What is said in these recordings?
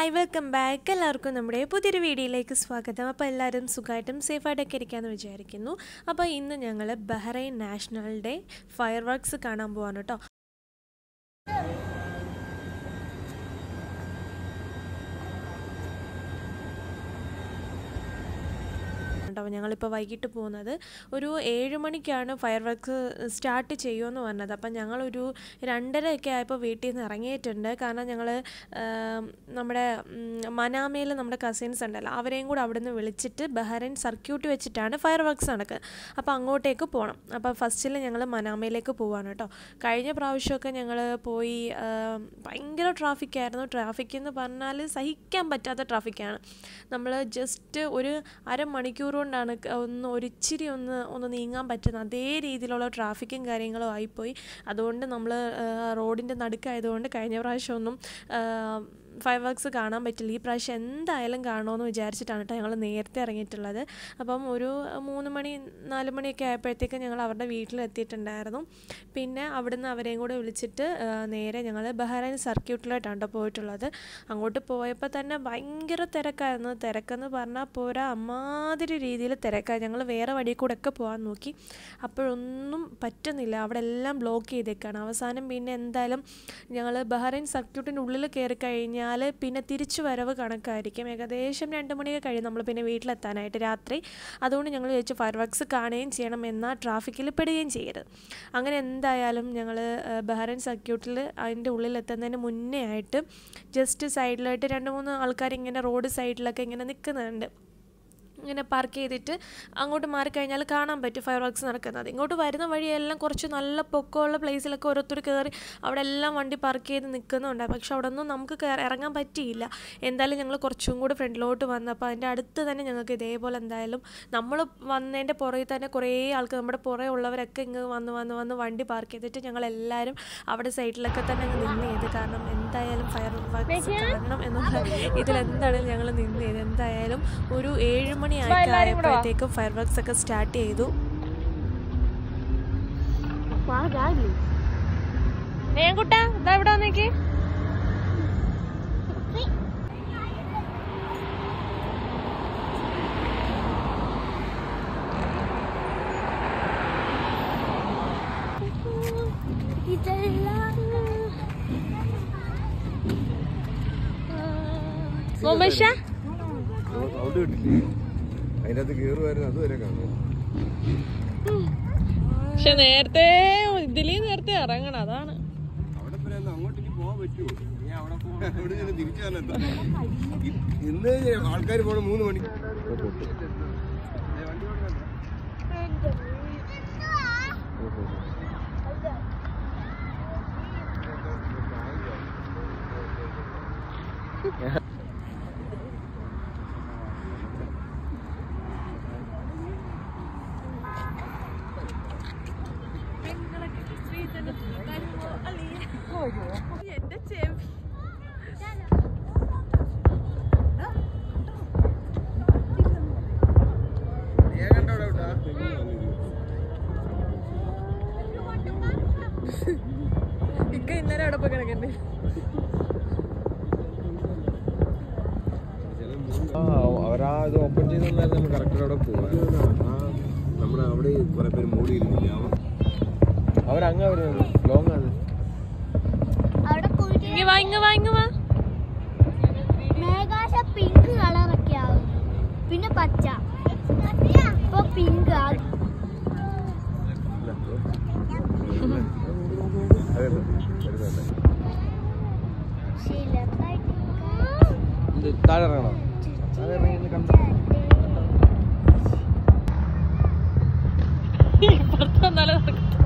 Hi welcome back എല്ലാവർക്കും നമ്മുടെ പുതിയൊരു വീഡിയോയിലേക്ക് സ്വാഗതം. അപ്പോൾ എല്ലാവരും സുഖമായിട്ടും സേഫായിട്ടൊക്കെ ഇരിക്കാമെന്ന് വിചാരിക്കുന്നു. അപ്പോൾ ഇന്ന് ഞങ്ങൾ Bahrain national day fireworks കാണാൻ പോവാണ് കേട്ടോ. അപ്പോൾ ഞങ്ങളിപ്പോൾ വൈകിട്ട് പോകുന്നത് ഒരു ഏഴ് മണിക്കാണ് ഫയർ വർക്ക്സ് സ്റ്റാർട്ട് ചെയ്യുമെന്ന് പറഞ്ഞത്. അപ്പം ഞങ്ങളൊരു രണ്ടരയൊക്കെ ആയപ്പോൾ വീട്ടിൽ നിന്ന് ഇറങ്ങിയിട്ടുണ്ട്. കാരണം ഞങ്ങൾ നമ്മുടെ മനാമയിൽ നമ്മുടെ കസിൻസ് ഉണ്ടല്ലോ അവരെയും കൂടെ അവിടെ നിന്ന് വിളിച്ചിട്ട് ബഹ്റൈൻ സർക്യൂട്ട് വെച്ചിട്ടാണ് ഫയർ വർക്ക്സ് നടക്കുക അപ്പോൾ അങ്ങോട്ടേക്ക് പോകണം അപ്പോൾ ഫസ്റ്റിൽ ഞങ്ങൾ മനാമയിലേക്ക് പോവാണ് കേട്ടോ. കഴിഞ്ഞ പ്രാവശ്യമൊക്കെ ഞങ്ങൾ പോയി ഭയങ്കര ട്രാഫിക്കായിരുന്നു ട്രാഫിക് എന്ന് പറഞ്ഞാൽ സഹിക്കാൻ പറ്റാത്ത ട്രാഫിക്കാണ് നമ്മൾ ജസ്റ്റ് ഒരു അരമണിക്കൂർ കൊണ്ടാണ് ഒന്ന് ഒരിച്ചിരി ഒന്ന് ഒന്ന് നീങ്ങാൻ പറ്റുന്ന അതേ രീതിയിലുള്ള ട്രാഫിക്കും കാര്യങ്ങളും ആയിപ്പോയി. അതുകൊണ്ട് നമ്മൾ റോഡിന്റെ നടുക്കായതുകൊണ്ട് കഴിഞ്ഞ പ്രാവശ്യമൊന്നും ഫയർ വർക്ക്സ് കാണാൻ പറ്റില്ല. ഈ പ്രാവശ്യം എന്തായാലും കാണുമെന്ന് വിചാരിച്ചിട്ടാണ് കേട്ടോ ഞങ്ങൾ നേരത്തെ ഇറങ്ങിയിട്ടുള്ളത്. അപ്പം ഒരു മൂന്ന് മണി നാല് മണിയൊക്കെ ആയപ്പോഴത്തേക്ക് ഞങ്ങൾ അവരുടെ വീട്ടിലെത്തിയിട്ടുണ്ടായിരുന്നു. പിന്നെ അവിടുന്ന് അവരെയും കൂടെ വിളിച്ചിട്ട് നേരെ ഞങ്ങൾ ബഹ്റൈൻ സർക്യൂട്ടിലോട്ടാണ് കേട്ടോ പോയിട്ടുള്ളത്. അങ്ങോട്ട് പോയപ്പോൾ തന്നെ ഭയങ്കര തിരക്കായിരുന്നു. തിരക്കെന്ന് പറഞ്ഞാൽ പോരാ അമ്മാതിരി രീതിയിൽ തിരക്കായി ഞങ്ങൾ വേറെ വഴി കൂടെ ഒക്കെ പോകാൻ നോക്കി. അപ്പോഴൊന്നും പറ്റുന്നില്ല. അവിടെ എല്ലാം ബ്ലോക്ക് ചെയ്തേക്കാണ്. അവസാനം പിന്നെ എന്തായാലും ഞങ്ങൾ ബഹ്റൈൻ സർക്യൂട്ടിന്റെ ഉള്ളിൽ കയറി കഴിഞ്ഞാൽ പിന്നെ തിരിച്ചു വരവ് കണക്കായിരിക്കും. ഏകദേശം രണ്ട് മണിയൊക്കെ കഴിയും നമ്മൾ പിന്നെ വീട്ടിലെത്താനായിട്ട് രാത്രി. അതുകൊണ്ട് ഞങ്ങൾ ചോദിച്ചു ഫയർ വർക്ക്സ് കാണുകയും ചെയ്യണം എന്നാൽ ട്രാഫിക്കിൽ പെടുകയും ചെയ്യരുത്. അങ്ങനെ എന്തായാലും ഞങ്ങൾ ബഹ്റൈൻ സർക്യൂട്ടിൽ അതിന്റെ ഉള്ളിലെത്തുന്നതിന് മുന്നേ ആയിട്ട് ജസ്റ്റ് സൈഡിലായിട്ട് രണ്ട് മൂന്ന് ആൾക്കാർ ഇങ്ങനെ റോഡ് സൈഡിലൊക്കെ ഇങ്ങനെ നിൽക്കുന്നുണ്ട് ഇങ്ങനെ പാർക്ക് ചെയ്തിട്ട് അങ്ങോട്ട് മാറിക്കഴിഞ്ഞാൽ കാണാൻ പറ്റും ഫയർ വർക്ക്സ് നടക്കുന്നത്. ഇങ്ങോട്ട് വരുന്ന വഴിയെല്ലാം കുറച്ച് നല്ല പൊക്കമുള്ള പ്ലേസിലൊക്കെ ഓരോരുത്തർ കയറി അവിടെ എല്ലാം വണ്ടി പാർക്ക് ചെയ്ത് നിൽക്കുന്നുണ്ട് പക്ഷെ അവിടെ ഒന്നും നമുക്ക് ഇറങ്ങാൻ പറ്റിയില്ല. എന്തായാലും ഞങ്ങൾ കുറച്ചും കൂടി ഫ്രണ്ടിലോട്ട് വന്നപ്പോൾ അതിന്റെ അടുത്ത് തന്നെ ഞങ്ങൾക്ക് ഇതേപോലെ എന്തായാലും നമ്മൾ വന്നതിന്റെ പുറകിൽ തന്നെ കുറേ ആൾക്ക് നമ്മുടെ പുറകെ ഉള്ളവരൊക്കെ ഇങ്ങ് വന്ന് വന്ന് വന്ന് വണ്ടി പാർക്ക് ചെയ്തിട്ട് ഞങ്ങൾ എല്ലാവരും അവിടെ സൈഡിലൊക്കെ തന്നെ അങ്ങ് നിന്ന് ചെയ്ത്. കാരണം എന്തായാലും ഫയർ വർക്ക്സ് കാണണം എന്നുള്ള ഇതിലെന്താണെങ്കിലും ഞങ്ങൾ നിന്ന് ചെയ്ത് എന്തായാലും ഒരു ഏഴ് മണി ആയപ്പോഴത്തേക്കും ഫയർ വർക്ക്സ് ഒക്കെ സ്റ്റാർട്ട് ചെയ്തു കുട്ടാ ഇതാ ഇവിടെ വന്നേക്ക് മൊമേഷ സൗണ്ട് കിട്ടില്ലേ അതിന്റെ അകത്ത് കയറുമായിരുന്നു അതുവരെ കാണും പക്ഷെ നേരത്തെ ഇതിലേ നേരത്തെ ഇറങ്ങണം അതാണ്. അങ്ങോട്ടേക്ക് പോകാൻ പറ്റുമോ? തിരിച്ചു ഇന്ന് ആൾക്കാർ പോണ മൂന്ന് മണിക്ക് എന്റെ ചെവി ഇക്ക ഇന്നലെ അവിടെ പോയി കിടക്കണ്ടേ അവരാ ഇത് ഓപ്പൺ ചെയ്തായിരുന്നു കറക്റ്റ് അവിടെ പോകാൻ നമ്മുടെ അവിടെ കുറെ പേര് മൂടി ഇരുന്നില്ല അവരങ്ങ വരുന്നത് ലോങ് ആണ്. ഇങ്ങ വാ ഇങ്ങ വാ ഇങ്ങ വാ. മേഘാശ പിങ്ക് കളറൊക്കെ ആവും. പിന്നെ പച്ച. ഇപ്പൊ പിങ്ക് വരുന്നുണ്ട് താഴെ ഇറങ്ങണം? താഴെ ഇറങ്ങി കണ്ടോ? ഇപ്പുറത്ത് വന്നാലേ നടക്കൂ.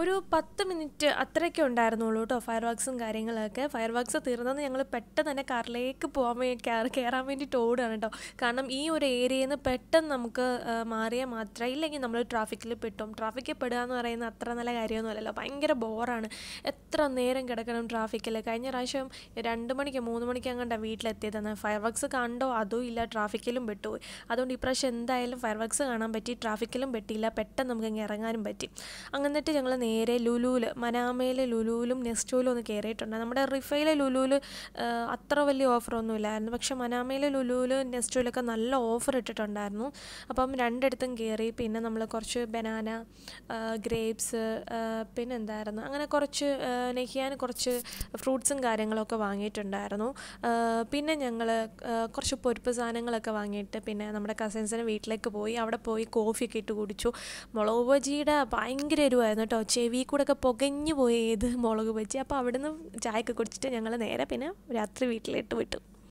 ഒരു പത്ത് മിനിറ്റ് അത്രയൊക്കെ ഉണ്ടായിരുന്നുള്ളൂ കേട്ടോ ഫയർ വർക്ക്സും കാര്യങ്ങളൊക്കെ. ഫയർ വർക്ക്സ് തീർന്നെന്ന് ഞങ്ങൾ പെട്ടെന്ന് തന്നെ കാറിലേക്ക് പോകാൻ വേണ്ടി കയറാൻ വേണ്ടിയിട്ട് ഓടുകയാണ് കേട്ടോ കാരണം ഈ ഒരു ഏരിയയിൽ നിന്ന് പെട്ടെന്ന് നമുക്ക് മാറിയാൽ മാത്രം ഇല്ലെങ്കിൽ നമ്മൾ ട്രാഫിക്കിൽ പെട്ടും. ട്രാഫിക്കിൽ പെടുക എന്ന് പറയുന്നത് അത്ര നല്ല കാര്യമൊന്നുമല്ലല്ലോ ഭയങ്കര ബോറാണ്. എത്ര നേരം കിടക്കണം ട്രാഫിക്കിൽ കഴിഞ്ഞ പ്രാവശ്യം രണ്ട് മണിക്ക് മൂന്ന് മണിക്ക് അങ്ങോട്ടാണ് വീട്ടിലെത്തിയതെന്ന്. ഫയർ വർക്ക്സ് കണ്ടോ? അതും ഇല്ല. ട്രാഫിക്കിലും പെട്ടുപോയി. അതുകൊണ്ട് ഇപ്രാവശ്യം എന്തായാലും ഫയർ വർക്ക്സ് കാണാൻ പറ്റി. ട്രാഫിക്കിലും പെട്ടിയില്ല. പെട്ടെന്ന് നമുക്ക് ഇങ്ങനെ ഇറങ്ങാനും പറ്റി. അങ്ങന്നിട്ട് ഞങ്ങൾ നേരെ ലുലുവിൽ മനാമയിലെ ലുലുവിലും നെസ്റ്റോയിലും ഒന്ന് കയറിയിട്ടുണ്ട് നമ്മുടെ റിഫയിലെ ലുലുവിൽ അത്ര വലിയ ഓഫറൊന്നും ഇല്ലായിരുന്നു പക്ഷെ മനാമയിലെ ലുലുവിൽ നെസ്റ്റോയിലൊക്കെ നല്ല ഓഫർ ഇട്ടിട്ടുണ്ടായിരുന്നു. അപ്പം രണ്ടിടത്തും കയറി പിന്നെ നമ്മൾ കുറച്ച് ബനാന ഗ്രേപ്സ് പിന്നെ എന്തായിരുന്നു അങ്ങനെ കുറച്ച് നെഹിയാൻ കുറച്ച് ഫ്രൂട്ട്സും കാര്യങ്ങളൊക്കെ വാങ്ങിയിട്ടുണ്ടായിരുന്നു. പിന്നെ ഞങ്ങൾ കുറച്ച് പൊരിപ്പ് സാധനങ്ങളൊക്കെ വാങ്ങിയിട്ട് പിന്നെ നമ്മുടെ കസിൻസിന് വീട്ടിലേക്ക് പോയി. അവിടെ പോയി കോഫിയൊക്കെ ഇട്ട് കുടിച്ചു. മുളക് ബജിയുടെ ഭയങ്കര എരിവായിരുന്നു കേട്ടോ. ചെവി കൂടെ ഒക്കെ പുകഞ്ഞു പോയി ഏത് മുളക് ബജി അപ്പോൾ അവിടുന്ന് ചായയൊക്കെ കുടിച്ചിട്ട് ഞങ്ങൾ നേരെ പിന്നെ രാത്രി വീട്ടിലിട്ട് വിട്ടു.